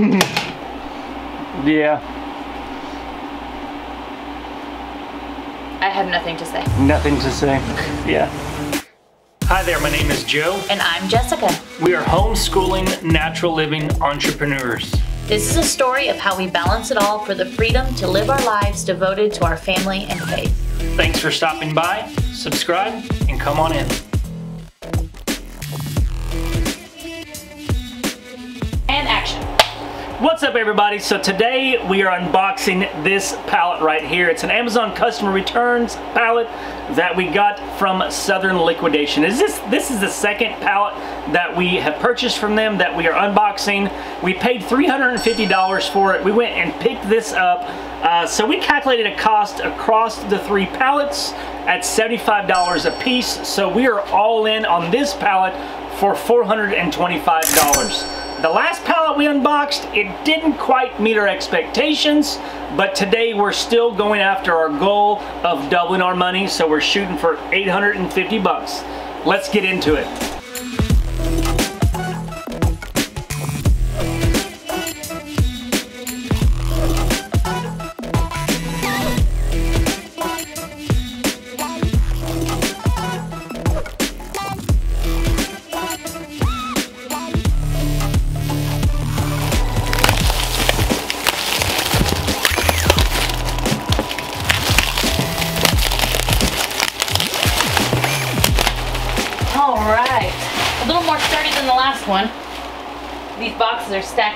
Yeah, I have nothing to say. nothing to say. Yeah. Hi there, my name is Joe. And I'm Jessica. We are homeschooling, natural living entrepreneurs. This is a story of how we balance it all for the freedom to live our lives devoted to our family and faith. Thanks for stopping by, subscribe, and come on in. What's up everybody? So today we are unboxing this pallet right here. It's an Amazon customer returns pallet that we got from Southern Liquidation. Is this this is the second pallet that we have purchased from them that we are unboxing. We paid $350 for it. We went and picked this up. Uh, so we calculated a cost across the three pallets at $75 a piece. So we are all in on this pallet for $425. The last pallet we unboxed, it didn't quite meet our expectations, but today we're still going after our goal of doubling our money, so we're shooting for 850 bucks. Let's get into it.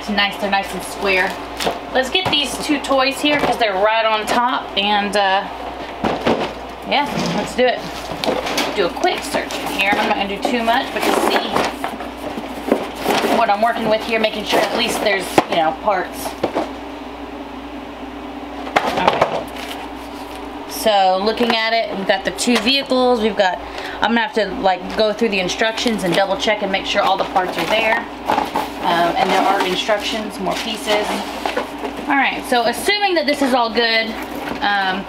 Nice. They're nice and square. Let's get these two toys here because they're right on top. And uh, yeah, let's do it. Do a quick search in here. I'm not gonna do too much, but to see what I'm working with here, making sure at least there's, you know, parts. So looking at it, we've got the two vehicles. We've got, I'm gonna have to like go through the instructions and double check and make sure all the parts are there. Um, and there are instructions, more pieces. All right, so assuming that this is all good, um,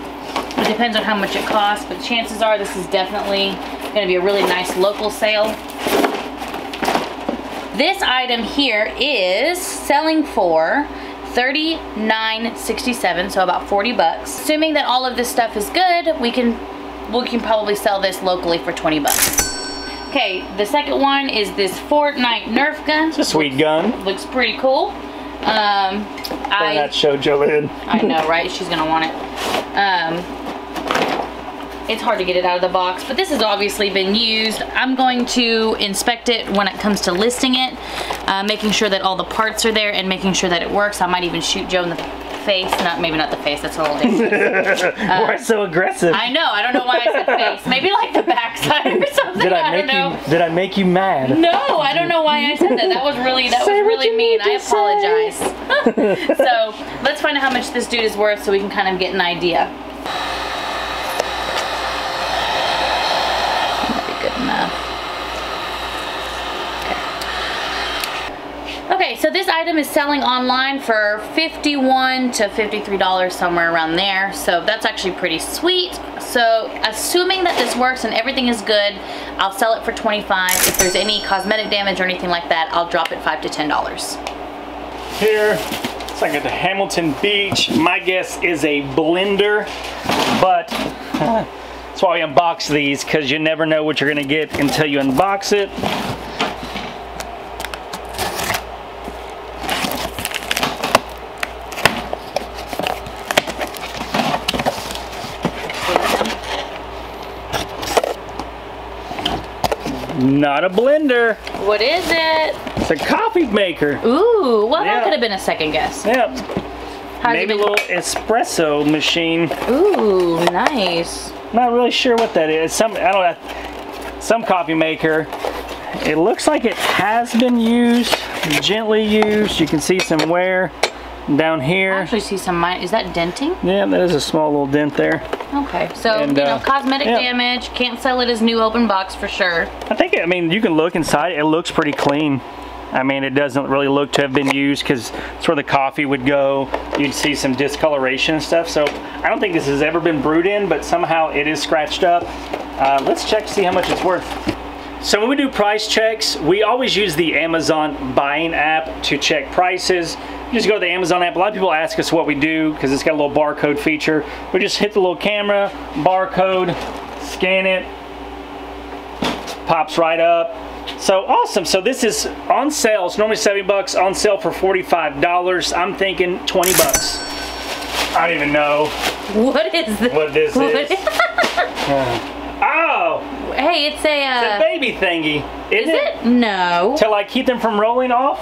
it depends on how much it costs, but chances are this is definitely gonna be a really nice local sale. This item here is selling for $39.67, so about 40 bucks. Assuming that all of this stuff is good, we can we can probably sell this locally for 20 bucks. Okay, the second one is this Fortnite Nerf gun. It's a sweet gun. Looks pretty cool. Um, I, I that show Jolene. I know, right? She's gonna want it. Um, it's hard to get it out of the box, but this has obviously been used. I'm going to inspect it when it comes to listing it, uh, making sure that all the parts are there and making sure that it works. I might even shoot Joe in the face. Not maybe not the face. That's a little dangerous. Uh, why so aggressive? I know. I don't know why I said face. Maybe like the backside or something. did I, I make don't know. you? Did I make you mad? No, I don't know why I said that. That was really that Say was really mean. I apologize. so let's find out how much this dude is worth so we can kind of get an idea. That'd be good enough. Okay. So this item is selling online for 51 to $53 somewhere around there. So that's actually pretty sweet. So assuming that this works and everything is good, I'll sell it for 25. If there's any cosmetic damage or anything like that, I'll drop it 5 to $10. Here, it's like at the Hamilton Beach. My guess is a blender, but that's why we unbox these because you never know what you're gonna get until you unbox it. Not a blender, What is it? it's a coffee maker. Ooh, well that could have been a second guess. Yep, How's maybe a little espresso machine. Ooh, nice. Not really sure what that is. Some I don't know. Some coffee maker. It looks like it has been used, gently used. You can see some wear down I here. actually see some mine. Is that denting? Yeah, that is a small little dent there. Okay, so And, you know, uh, cosmetic yeah. damage. Can't sell it as new open box for sure. I think, I mean, you can look inside. It looks pretty clean. I mean, it doesn't really look to have been used because it's where the coffee would go. You'd see some discoloration and stuff. So I don't think this has ever been brewed in, but somehow it is scratched up. Uh, let's check to see how much it's worth. So when we do price checks, we always use the Amazon buying app to check prices. Just go to the Amazon app. A lot of people ask us what we do because it's got a little barcode feature. We just hit the little camera, barcode, scan it, pops right up. So awesome. So this is on sale. It's normally 70 bucks, on sale for $45. I'm thinking 20 bucks. I don't even know What is this? what this is. oh, hey, it's a. it's Uh, a baby thingy. Isn't is it? No. To like keep them from rolling off?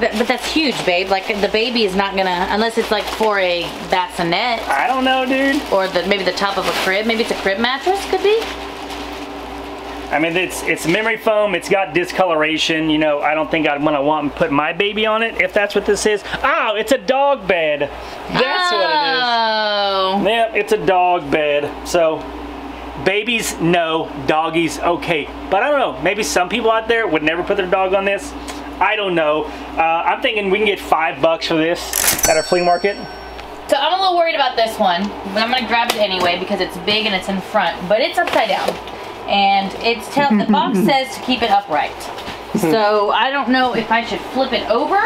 But, but that's huge, babe. Like the baby is not gonna, unless it's like for a bassinet I don't know, dude. or the maybe the top of a crib. Maybe it's a crib mattress. Could be. I mean, it's it's memory foam. It's got discoloration. You know, I don't think I'd want to want to put my baby on it if that's what this is. Oh, it's a dog bed. That's what it is. Oh. Yep, it's a dog bed. So, babies, no. Doggies, okay. But I don't know. Maybe some people out there would never put their dog on this. I don't know. Uh, I'm thinking we can get five bucks for this at our flea market. So I'm a little worried about this one, but I'm gonna grab it anyway because it's big and it's in front, but it's upside down. And it's tell the box says to keep it upright. So I don't know if I should flip it over.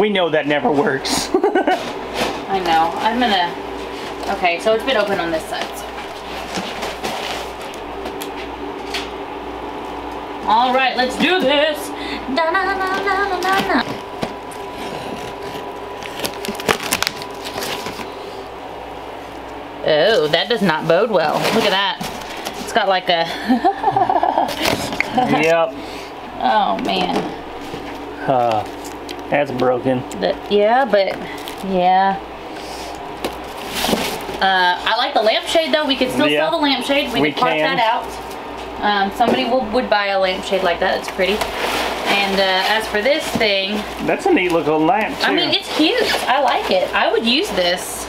We know that never works. I know. I'm gonna. Okay, so it's been open on this side. so. All right, let's do this. Da, na, na, na, na, na, na. Oh, that does not bode well. Look at that. It's got like a. yep. Oh man. Uh, that's broken. The, yeah, but yeah. Uh, I like the lampshade though. We could still Yeah. sell the lampshade. We, We could can. that out. Um, somebody will, would buy a lampshade like that. It's pretty. And uh, as for this thing, That's a neat little lamp too. I mean, it's cute. I like it. I would use this.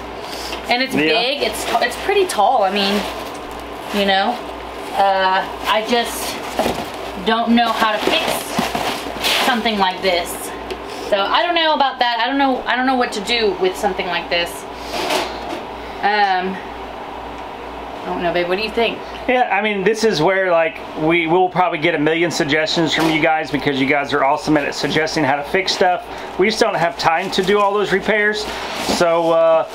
And it's Yeah. big. It's it's pretty tall. I mean, you know, uh, I just don't know how to fix something like this. So I don't know about that. I don't know. I don't know what to do with something like this. Um, I don't know, babe. What do you think? Yeah, I mean, this is where like we will probably get a million suggestions from you guys because you guys are awesome at suggesting how to fix stuff. We just don't have time to do all those repairs. So uh,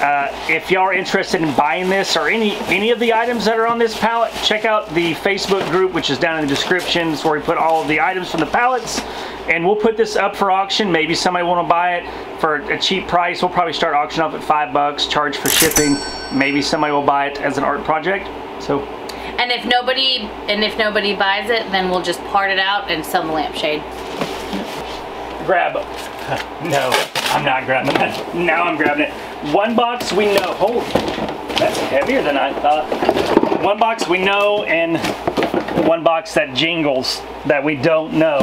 uh, if y'all are interested in buying this or any any of the items that are on this pallet, check out the Facebook group, which is down in the description. It's where we put all of the items from the pallets. And we'll put this up for auction. Maybe somebody want to buy it for a cheap price. We'll probably start auction off at five bucks, charge for shipping. Maybe somebody will buy it as an art project. So And if nobody and if nobody buys it, then we'll just part it out and sell the lampshade. grab. No, I'm not grabbing that. Now I'm grabbing it. One box we know. Holy, that's heavier than I thought. One box we know, and one box that jingles that we don't know.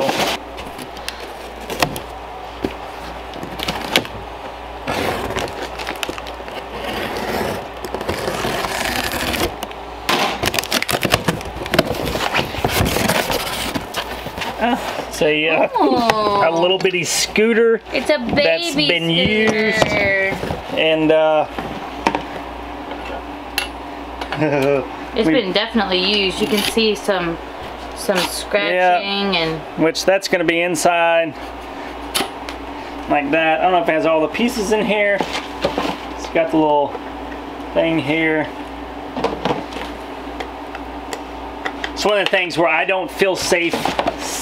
Ah, It's a, uh, a little bitty scooter It's a baby That's been used. and uh, It's We- been definitely used. You can see some some scratching and which that's going to be inside like that. I don't know if it has all the pieces in here. It's got the little thing here. It's one of the things where I don't feel safe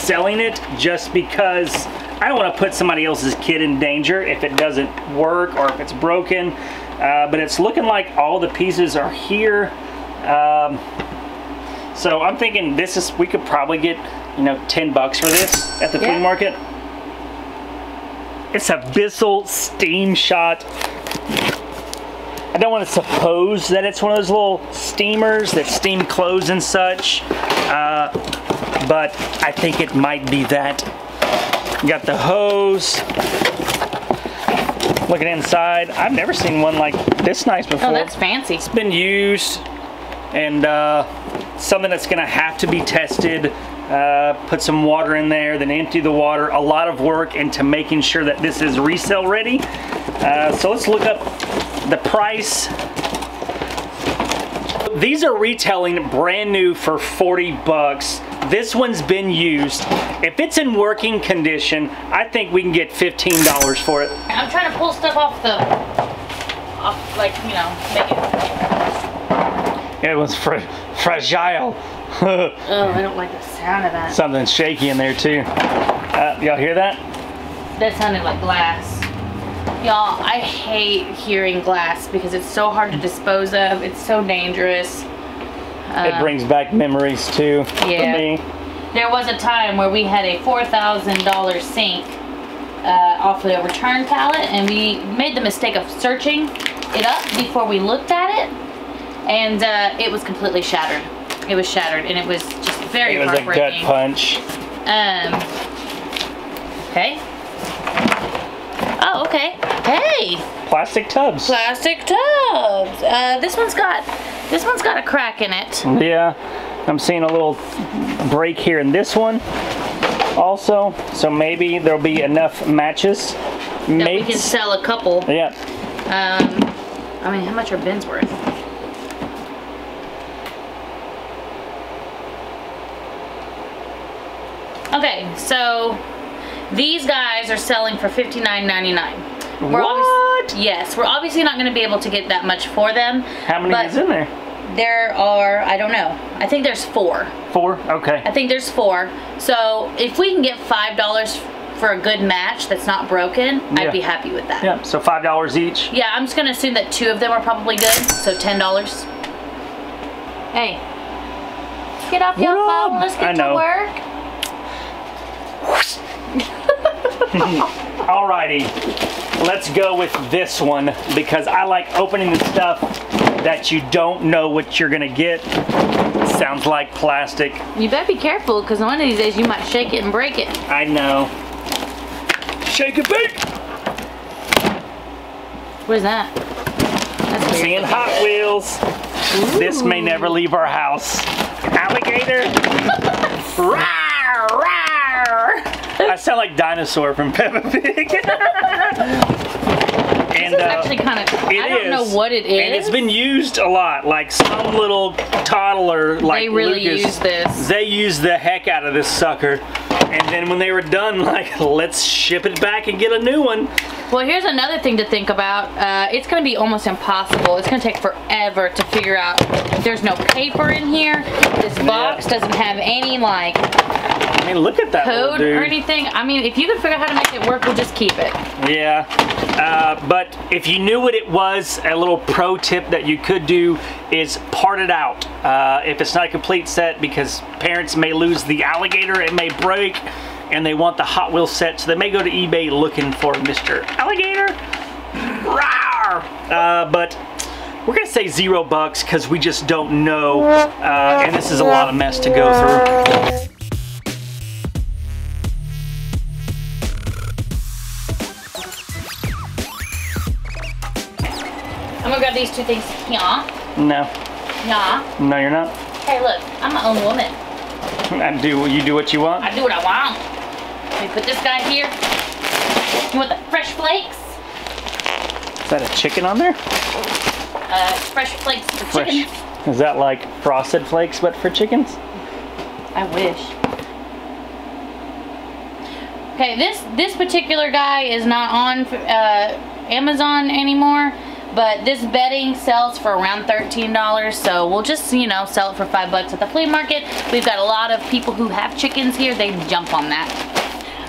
selling it just because I don't want to put somebody else's kid in danger if it doesn't work or if it's broken. Uh, but it's looking like all the pieces are here. Um, so I'm thinking this is we could probably get you know 10 bucks for this at the flea Yeah. market. It's a Bissell Steam Shot. I don't want to suppose that it's one of those little steamers that steam clothes and such, uh, but I think it might be that. Got the hose. Looking inside, I've never seen one like this nice before oh, that's fancy. It's been used and uh, something that's going to have to be tested. Uh, put some water in there, then empty the water. A lot of work into making sure that this is resale ready. Uh, so let's look up the price. These are retailing brand new for 40 bucks. This one's been used. If it's in working condition, I think we can get $15 for it. I'm trying to pull stuff off the, off, like, you know, make it. It was fra fragile. Oh, I don't like the sound of that. Something shaky in there too. Uh, y'all hear that? That sounded like glass. Y'all, I hate hearing glass because it's so hard to dispose of. It's so dangerous. it brings back memories too yeah. for me. There was a time where we had a $4,000 sink uh, off the return pallet and we made the mistake of searching it up before we looked at it and uh, it was completely shattered. It was shattered and it was just very It was a gut punch. Um. Okay. Oh, okay. Hey, Plastic tubs. plastic tubs. Uh, this one's got this one's got a crack in it. Yeah, I'm seeing a little break here in this one also. So maybe there'll be enough matches. That we can sell a couple. Yeah. Um, I mean, how much are bins worth? Okay, so these guys are selling for $59.99. We're What? yes, we're obviously not going to be able to get that much for them. How many but is in there? There are, I don't know. I think there's four. Four? Okay. I think there's four. So if we can get five dollars for a good match that's not broken, Yeah. I'd be happy with that. Yeah, so five dollars each. Yeah, I'm just gonna assume that two of them are probably good, so ten dollars. Hey, get off your What phone. up? Let's I get to know. work. Alrighty, let's go with this one because I like opening the stuff that you don't know what you're gonna get. Sounds like plastic. You better be careful, because one of these days you might shake it and break it. I know. Shake it. What is that? That's. Seeing Hot Wheels. This may never leave our house. Alligator. rawr, rawr. I sound like dinosaur from Peppa Pig. and This is uh, actually kind of. I don't know what it is. And it's been used a lot. Like some little toddler, like they really Lucas, use this. They used the heck out of this sucker. And then when they were done, like, let's ship it back and get a new one. Well, here's another thing to think about. Uh, it's going to be almost impossible. It's going to take forever to figure out. There's no paper in here. This box doesn't have any like I mean, look at that code or anything. I mean, if you can figure out how to make it work, we'll just keep it. Yeah, uh, but if you knew what it was, a little pro tip that you could do is part it out. Uh, if it's not a complete set, because parents may lose the alligator, it may break, and they want the Hot Wheels set, so they may go to eBay looking for Mr. Alligator. Rawr! Uh, but we're gonna say zero bucks because we just don't know, uh, and this is a lot of mess to go through. I'm gonna grab these two things here. No, Yeah. no, you're not. Hey, look, I'm my own woman. I do you do what you want. I do what I want. Let me put this guy here. You want the fresh flakes? Is that a chicken on there? Uh, fresh flakes for Fresh. chickens. Is that like frosted flakes but for chickens? I wish. Okay, this this particular guy is not on uh, Amazon anymore, but this bedding sells for around thirteen dollars. So we'll just you know sell it for five bucks at the flea market. We've got a lot of people who have chickens here. They jump on that.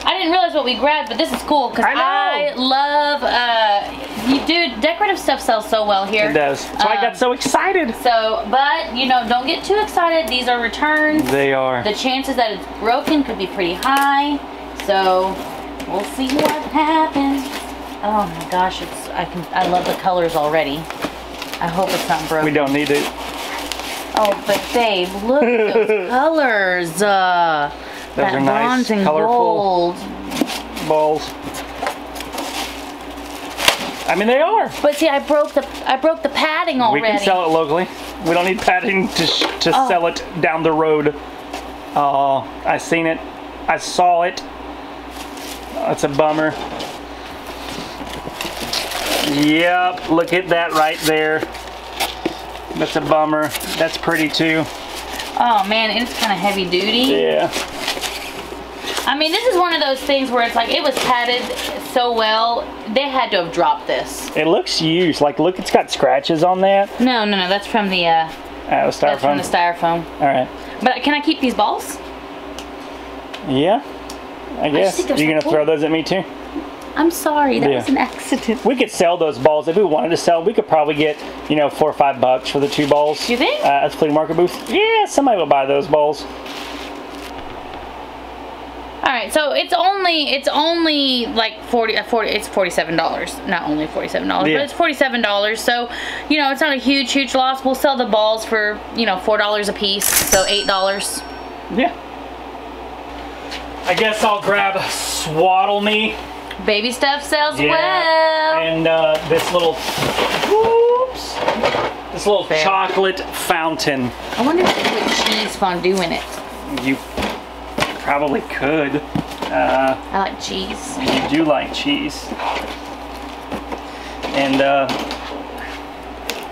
I didn't realize what we grabbed, but this is cool because I. I, love. Uh, you dude, decorative stuff sells so well here. It does. That's why I Um, got so excited. So, but you know, don't get too excited. These are returns They are. the chances that it's broken could be pretty high. So we'll see what happens. Oh my gosh, it's I can I love the colors already. I hope it's not broken. We don't need it. Oh, but babe, look at those colors. Uh, Those are nice, colorful. gold. Balls. I mean, they are. But see, I broke the I broke the padding already. We can sell it locally. We don't need padding to, sh- to Oh. sell it down the road. Oh, I seen it. I saw it. That's a bummer. Yep, look at that right there. That's a bummer. That's pretty too. Oh man, it's kind of heavy duty. Yeah. I mean, this is one of those things where it's like it was padded so well, they had to have dropped this. It looks used. Like, look, it's got scratches on that. No, no, no, that's from the uh, Uh, the that's from styrofoam. the styrofoam. All right. But can I keep these balls? Yeah. I guess. think they're you gonna cool. throw those at me too? I'm sorry, that Yeah. was an accident. We could sell those balls if we wanted to sell. We could probably get, you know, four or five bucks for the two balls. You think? Uh, at the flea market booth. Yeah, somebody will buy those balls. All right, so it's only it's only like 40 uh, 40 it's $47. Not only $47, Yeah. but it's $47. So, you know, it's not a huge huge loss. We'll sell the balls for, you know, $4 a piece, so $8. Yeah. I guess I'll grab Swaddle Me. Baby stuff sells Yeah. well. And uh, this little, whoops, this little Fair. chocolate fountain. I wonder if they put cheese fondue in it. You probably could. Uh, I like cheese. you do like cheese. And uh,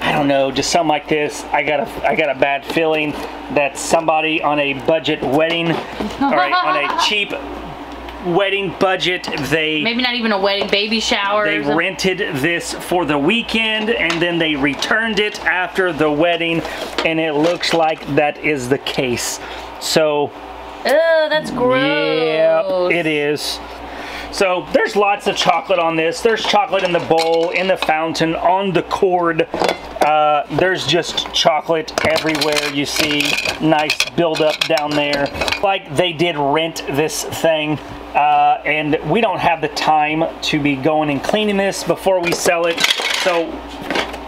I don't know, just something like this. I got a, I got a bad feeling that somebody on a budget wedding, all right, on a cheap wedding budget, they Maybe not even a wedding, baby shower. they rented this for the weekend and then they returned it after the wedding, and it looks like that is the case. So Ugh, that's gross. yeah, it is. So there's lots of chocolate on this. There's chocolate in the bowl, in the fountain, on the cord. Uh, there's just chocolate everywhere. You see nice buildup down there. Like they did rent this thing. Uh, and we don't have the time to be going and cleaning this before we sell it. So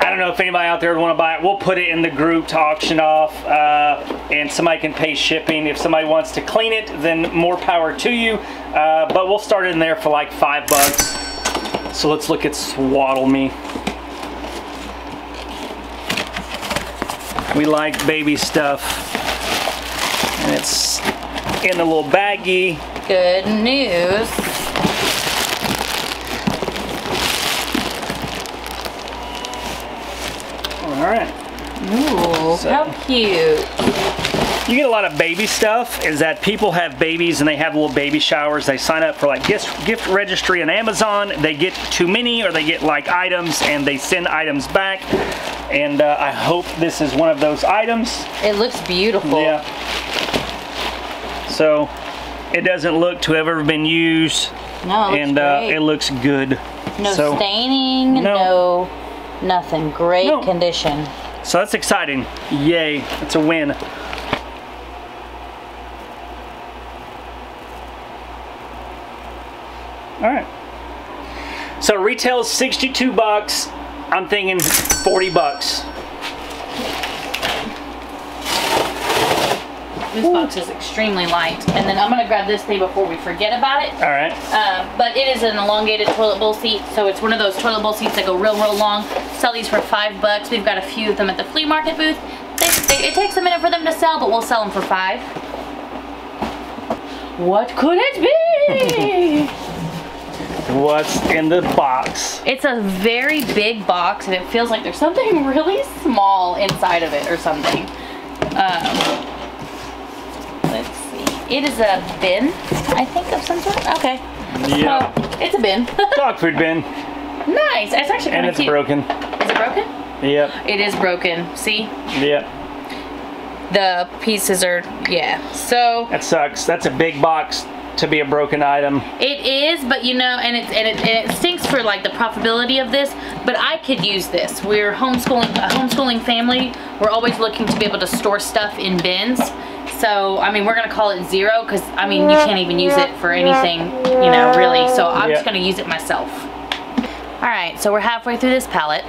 I don't know if anybody out there would want to buy it. We'll put it in the group to auction off, uh, and somebody can pay shipping. If somebody wants to clean it, then more power to you. Uh, but we'll start in there for like five bucks. So let's look at Swaddle Me. We like baby stuff, and it's in a little baggie. Good news. Right. Ooh, So- how cute. You get a lot of baby stuff is that people have babies and they have little baby showers. They sign up for like gift, gift registry on Amazon. They get too many or they get like items and they send items back. And uh, I hope this is one of those items. It looks beautiful. Yeah. So it doesn't look to have ever been used No, it looks and uh, it looks good. no so, staining, No. no. Nothing. Great No. condition. so that's exciting. Yay. It's a win. All right. So retail is 62 bucks. I'm thinking 40 bucks. This box is extremely light. And then I'm gonna grab this thing before we forget about it. All right. Um, but it is an elongated toilet bowl seat, so it's one of those toilet bowl seats that go real, real long. Sell these for five bucks. We've got a few of them at the flea market booth. They, they, it takes a minute for them to sell, but we'll sell them for five. What could it be? What's in the box? it's a very big box, and it feels like there's something really small inside of it or something. Um. It is a bin, I think, of some sort. Okay. Yeah. So, it's a bin. Dog food bin. nice. It's actually And it's cute. broken. Is it broken? Yep. It is broken. See? Yep. The pieces are, yeah. So That sucks. That's a big box to be a broken item. it is, but you know, and it, and it, and it stinks for like the profitability of this, but I could use this. We're homeschooling, a homeschooling family. We're always looking to be able to store stuff in bins. So, I mean, we're gonna call it zero because, I mean, you can't even use it for anything, you know, really. So I'm just gonna use it myself. All right, so we're halfway through this palette.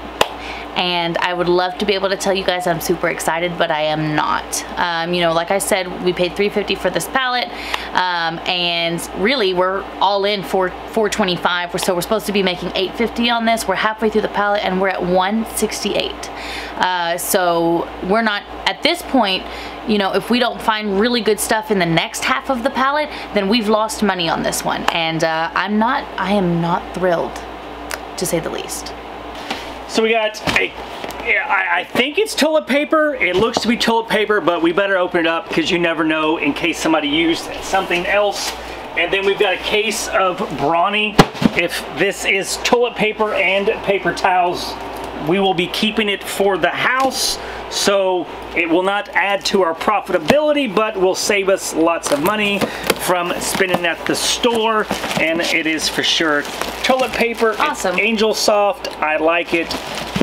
And I would love to be able to tell you guys I'm super excited, but I am not. Um, you know, like I said, we paid 350 for this palette, um, and really we're all in for 425. So we're supposed to be making 850 on this. We're halfway through the palette, and we're at 168. Uh, so we're not at this point. You know, if we don't find really good stuff in the next half of the palette, then we've lost money on this one, and uh, I'm not. I am not thrilled, to say the least. So we got a I think it's toilet paper. It looks to be toilet paper, but we better open it up because you never know in case somebody used something else. And then we've got a case of Brawny. If this is toilet paper and paper towels, we will be keeping it for the house. So it will not add to our profitability, but will save us lots of money from spending at the store. And it is for sure toilet paper. It's Awesome. Angel Soft. I like it.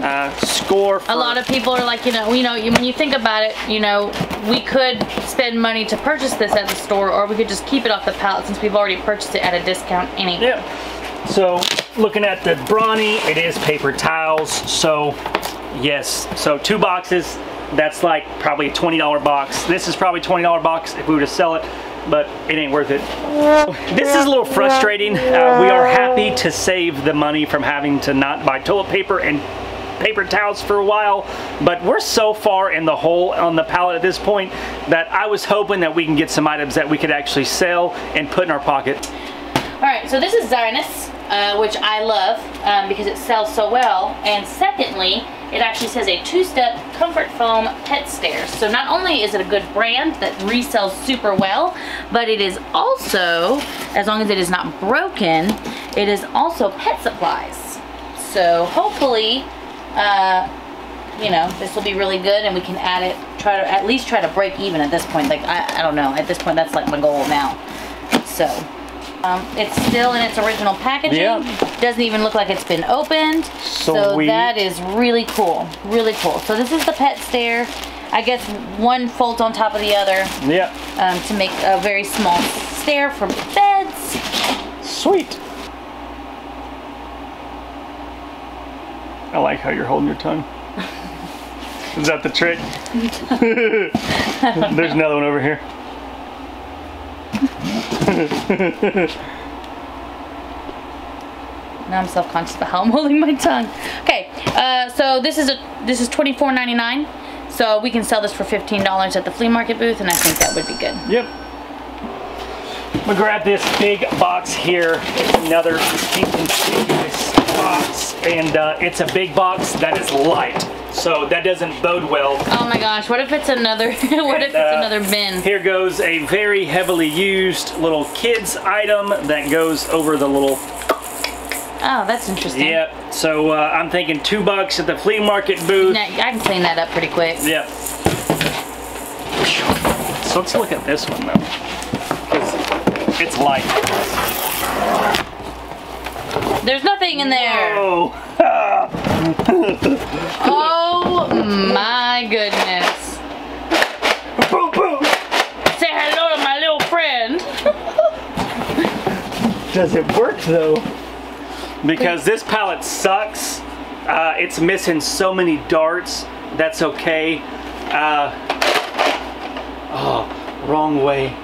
Uh, score. For, A lot of people are like, you know, you know, when you think about it, you know, we could spend money to purchase this at the store, or we could just keep it off the pallet since we've already purchased it at a discount anyway. Yeah. So looking at the Brawny, it is paper towels. So yes, so two boxes. That's like probably a $20 box. This is probably a $20 box if we were to sell it, but it ain't worth it. This is a little frustrating. Uh, we are happy to save the money from having to not buy toilet paper and paper towels for a while, but we're so far in the hole on the pallet at this point that I was hoping that we can get some items that we could actually sell and put in our pocket. All right, so this is Zinus, uh, which I love um, because it sells so well. And secondly, it actually says a two-step comfort foam pet stairs. So not only is it a good brand that resells super well, but it is also, as long as it is not broken, it is also pet supplies. So hopefully, uh, you know, this will be really good and we can add it, try to, at least try to break even at this point. Like, I, I don't know, at this point, that's like my goal now. So, um, it's still in its original packaging. Yeah. Doesn't even look like it's been opened. So that is really cool. Really cool. So this is the pet stair. I guess one folds on top of the other Yeah. um, to make a very small stair for beds. Sweet. I like how you're holding your tongue. Is that the trick? There's another one over here. Now I'm self-conscious about how I'm holding my tongue. Okay, uh, so this is a this is $24.99. So we can sell this for $15 at the flea market booth, and I think that would be good. Yep. We grab this big box here. It's another inconspicuous box, and uh, it's a big box that is light, so that doesn't bode well. Oh my gosh, what if it's another? what if it's Uh, another bin? Here goes a very heavily used little kids item that goes over the little Oh, that's interesting. Yep. So uh, I'm thinking two bucks at the flea market booth. Now, I can clean that up pretty quick. Yep. So let's look at this one though. It's light. There's nothing in there. Oh. Oh my goodness. boom, boom. Say hello to my little friend. Does it work though? Because this palette sucks. Uh, it's missing so many darts. That's okay. Uh, oh, wrong way.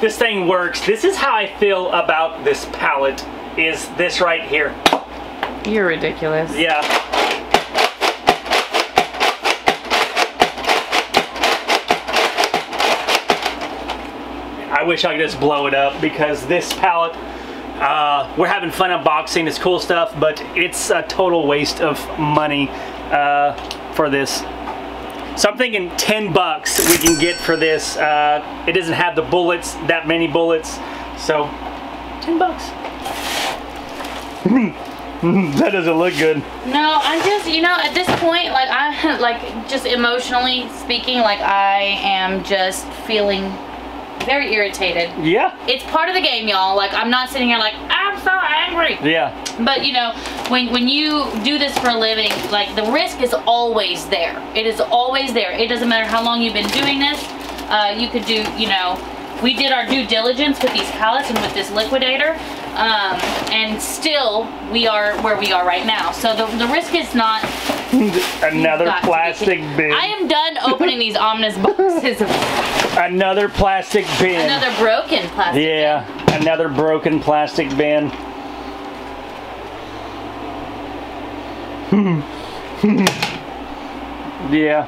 This thing works. This is how I feel about this palette. Is this right here? You're ridiculous. Yeah. I wish I could just blow it up because this palette, uh, we're having fun unboxing it's cool stuff, but it's a total waste of money uh, for this. So I'm thinking 10 bucks we can get for this. Uh, it doesn't have the bullets, that many bullets, so 10 bucks. that doesn't look good. No, I'm just, you know, at this point, like I, like just emotionally speaking, like I am just feeling very irritated. Yeah. It's part of the game, y'all. Like I'm not sitting here like I'm so angry. Yeah. But you know, when when you do this for a living, like the risk is always there. It is always there. It doesn't matter how long you've been doing this. Uh, you could do, you know, we did our due diligence with these pallets and with this liquidator, um, and still we are where we are right now. So the the risk is not. Another got to be plastic bin. I am done opening these ominous boxes. Another plastic bin. Another broken plastic. yeah. Another broken plastic bin. yeah.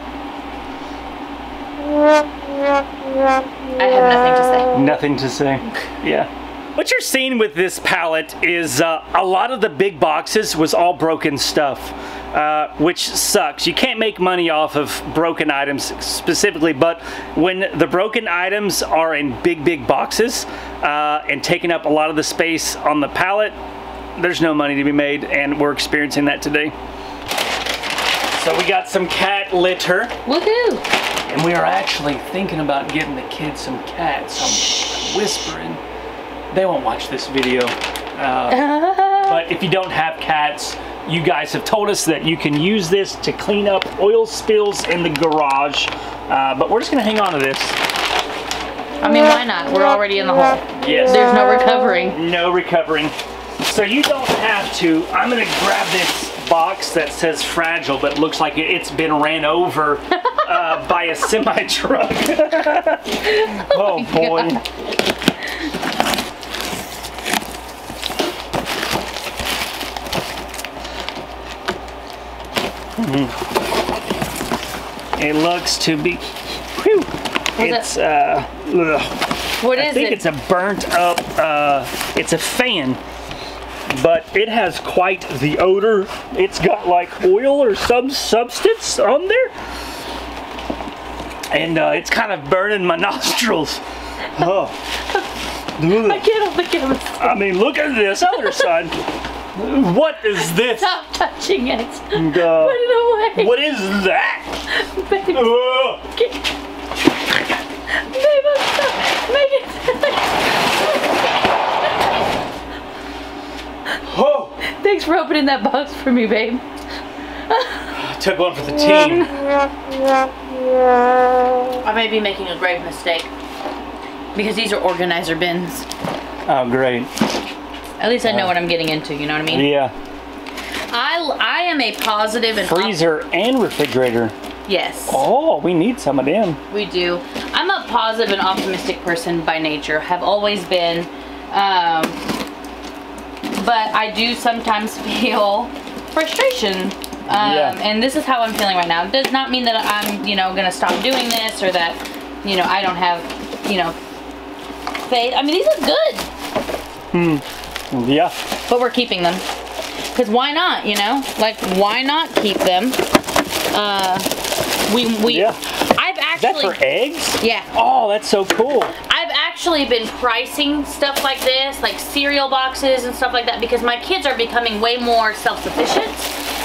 I have nothing to say. Nothing to say. Yeah. What you're seeing with this pallet is uh, a lot of the big boxes was all broken stuff, uh, which sucks. You can't make money off of broken items specifically, but when the broken items are in big, big boxes uh, and taking up a lot of the space on the pallet, there's no money to be made, and we're experiencing that today. So we got some cat litter, Woohoo! and we are actually thinking about getting the kids some cats. I'm whispering. They won't watch this video. Uh, but if you don't have cats, you guys have told us that you can use this to clean up oil spills in the garage. Uh, but we're just gonna hang on to this. I mean, why not? We're already in the hole. Yes. There's no recovering. no recovering. So you don't have to. I'm gonna grab this box that says fragile, but looks like it's been ran over uh, by a semi truck. oh boy. Mhm. It looks to be. Whew, it's uh. ugh. What I is think it? it's a burnt up, uh, it's a fan, but it has quite the odor. It's got like oil or some substance on there. And uh, it's kind of burning my nostrils. Oh. I can't hold the camera. I mean, look at this other side. What is this? Stop touching it. And, Put uh, it away. what is that? Babe, Ugh. babe, I'm. Make it. Oh, Thanks for opening that box for me, babe. Took one for the team. I may be making a grave mistake. Because these are organizer bins. Oh, great. At least I know what I'm getting into, you know what I mean? Yeah. I, I am a positive and Freezer and refrigerator. yes, Oh, we need some of them. we do. I'm a positive and optimistic person by nature. Have always been. Um, but I do sometimes feel frustration. Um, Yeah. And this is how I'm feeling right now. It does not mean that I'm, you know, gonna stop doing this or that, you know, I don't have, you know, faith. I mean, these look good. Yeah. but we're keeping them because why not you know like why not keep them uh we we Yeah. i've Is that for eggs? yeah Oh, that's so cool. i've actually been pricing stuff like this like cereal boxes and stuff like that because my kids are becoming way more self-sufficient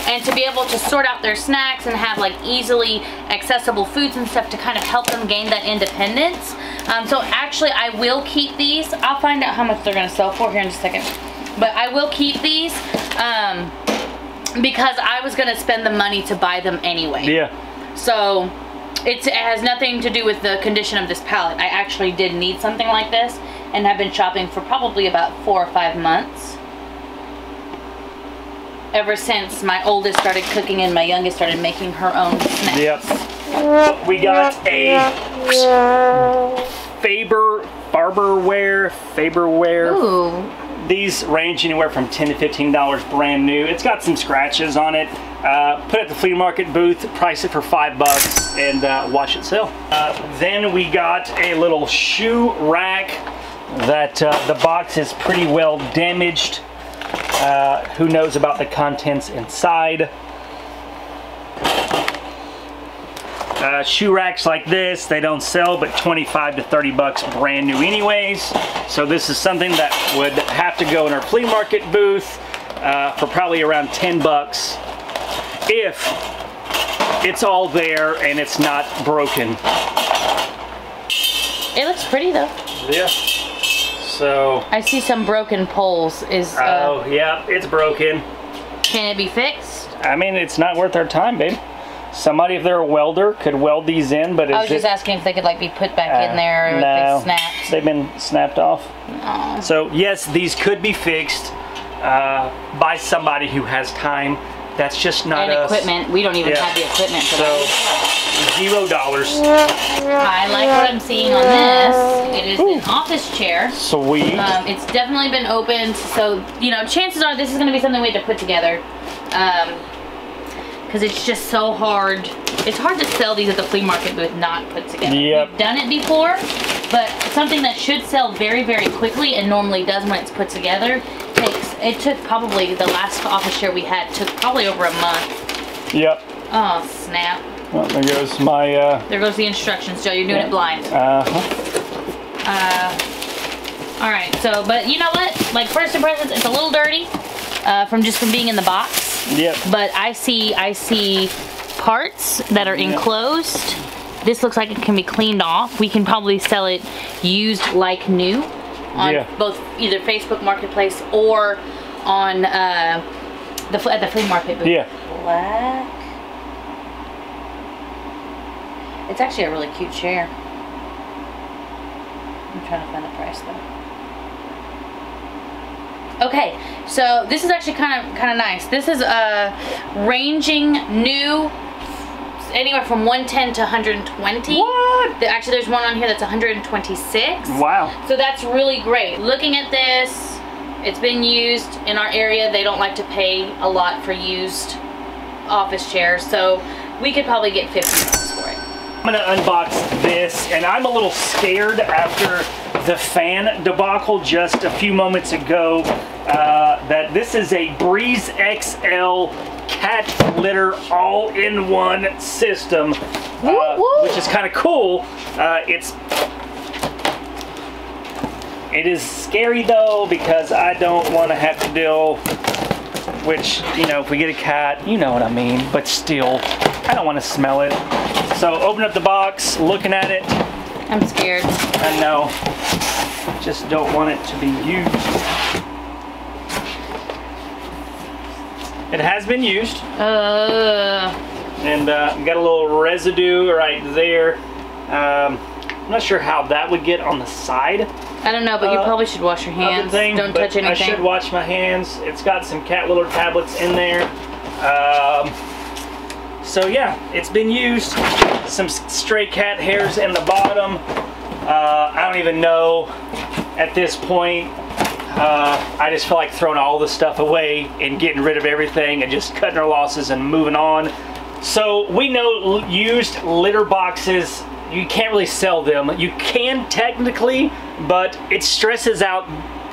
and to be able to sort out their snacks and have like easily accessible foods and stuff to kind of help them gain that independence um, so actually i will keep these i'll find out how much they're going to sell for here in a second but i will keep these um, because i was going to spend the money to buy them anyway Yeah. so it's, it has nothing to do with the condition of this palette. I actually did need something like this and have been shopping for probably about four or five months. Ever since my oldest started cooking and my youngest started making her own snacks. Yep. We got a Faber Barberware Farberware. Ooh. These range anywhere from 10 to 15 dollars brand new. It's got some scratches on it. Uh, put it at the flea market booth, price it for five bucks, and uh, watch it sell. Uh, then we got a little shoe rack that uh, the box is pretty well damaged. Uh, who knows about the contents inside? Uh, shoe racks like this, they don't sell, but 25 to 30 bucks brand new anyways. So this is something that would have to go in our flea market booth uh, for probably around 10 bucks if it's all there and it's not broken. It looks pretty though. Yeah. So, I see some broken poles. Is uh, oh yeah, it's broken. can it be fixed? I mean, it's not worth our time, babe. Somebody, if they're a welder, could weld these in, but I was just it, asking if they could like be put back Uh, in there or if no. they snapped. They've been snapped off. Aw. So yes, these could be fixed uh, by somebody who has time. That's just not And us. equipment. We don't even Yeah. have the equipment for So that. zero dollars. I like what I'm seeing on this. It is an office chair. Sweet. Um, it's definitely been opened, so you know, chances are this is going to be something we have to put together. Because it's just so hard. It's hard to sell these at the flea market booth not put together. Yep. We've done it before, but something that should sell very, very quickly and normally does when it's put together takes, it took probably, the last office share we had took probably over a month. Yep. Oh, snap. Well, there goes my, uh, There goes the instructions, Joe. You're doing it blind. uh-huh. Uh, all right, so, but you know what? Like, first impressions, it's a little dirty uh, from just from being in the box. Yep. But I see, I see parts that are Yeah. enclosed. This looks like it can be cleaned off. We can probably sell it used like new on Yeah. both either Facebook Marketplace or on uh, the at the flea market booth. Yeah. Black. It's actually a really cute chair. I'm trying to find the price though. Okay, so this is actually kind of kind of nice. This is uh, ranging new anywhere from 110 to 120. What? Actually, there's one on here that's 126. Wow. So that's really great. Looking at this, it's been used in our area. They don't like to pay a lot for used office chairs, so we could probably get 50 bucks for it. I'm gonna unbox this, and I'm a little scared after the fan debacle just a few moments ago uh, that this is a Breeze XL cat litter all-in-one system, uh, which is kind of cool. Uh, it's it is scary though because I don't want to have to deal. Which you know, if we get a cat, you know what I mean. But still, I don't want to smell it. So open up the box, looking at it, I'm scared. I know. Just don't want it to be used. It has been used, Uh, and uh, got a little residue right there. Um, I'm not sure how that would get on the side I don't know, but you Uh, probably should wash your hands. thing. don't touch anything. I should wash my hands. It's got some cat litter tablets in there. Um, so yeah, it's been used. Some stray cat hairs in the bottom. Uh, I don't even know at this point. Uh, I just feel like throwing all the stuff away and getting rid of everything and just cutting our losses and moving on. So we know used litter boxes, you can't really sell them. You can technically, but it stresses out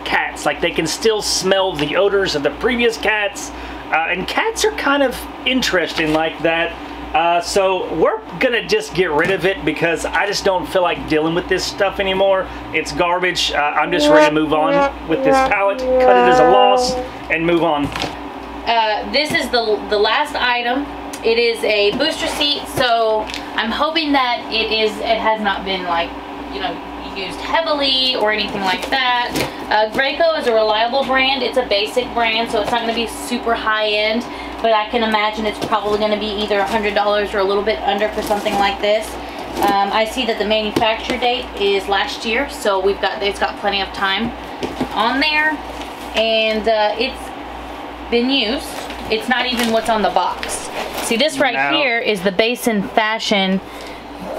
cats. Like they can still smell the odors of the previous cats. Uh, and cats are kind of interesting like that. Uh, so we're gonna just get rid of it because I just don't feel like dealing with this stuff anymore. It's garbage. Uh, I'm just ready to move on with this pallet, cut it as a loss, and move on. Uh, this is the the last item. It is a booster seat, so I'm hoping that it is. It has not been like, you know, used heavily or anything like that. Uh, Graco is a reliable brand. It's a basic brand, so it's not going to be super high end. But I can imagine it's probably going to be either $100 or a little bit under for something like this. Um, I see that the manufacture date is last year, so we've got it's got plenty of time on there, and uh, it's been used. It's not even what's on the box. See, this right No. here is the Basin Fashion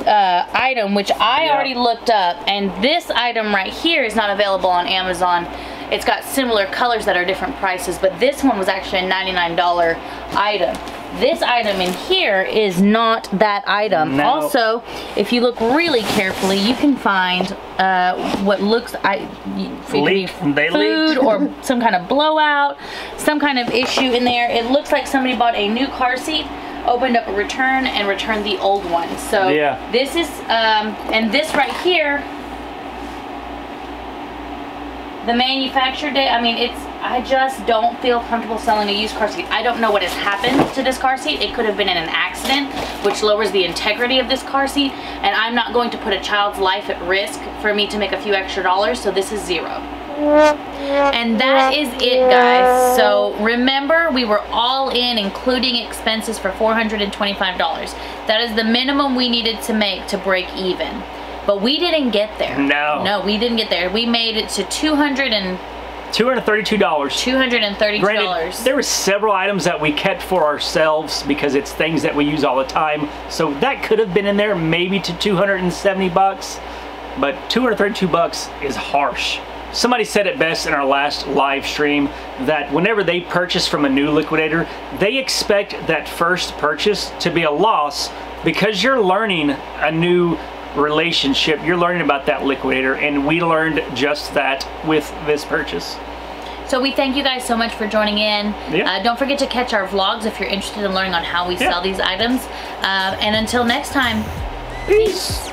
uh, item, which I Yeah. already looked up, and this item right here is not available on Amazon. It's got similar colors that are different prices, but this one was actually a $99 item. This item in here is not that item. No. Also, if you look really carefully, you can find uh, what looks I Leak. They food leaked. or some kind of blowout, some kind of issue in there. It looks like somebody bought a new car seat, opened up a return, and returned the old one. So Yeah. this is, um, and this right here, the manufacturer date, I mean, it's, I just don't feel comfortable selling a used car seat. I don't know what has happened to this car seat. It could have been in an accident, which lowers the integrity of this car seat, and I'm not going to put a child's life at risk for me to make a few extra dollars, so this is zero. And that is it, guys. So remember, we were all in, including expenses for $425. That is the minimum we needed to make to break even. But we didn't get there. No. No, we didn't get there. We made it to 200 and $232. $232. Granted, there were several items that we kept for ourselves because it's things that we use all the time. So that could have been in there maybe to 270 bucks, but 232 bucks is harsh. Somebody said it best in our last live stream that whenever they purchase from a new liquidator, they expect that first purchase to be a loss because you're learning a new relationship. You're learning about that liquidator, and we learned just that with this purchase. So we thank you guys so much for joining in. Yeah. Uh, don't forget to catch our vlogs if you're interested in learning on how we yeah. sell these items. Uh, and until next time, peace. peace.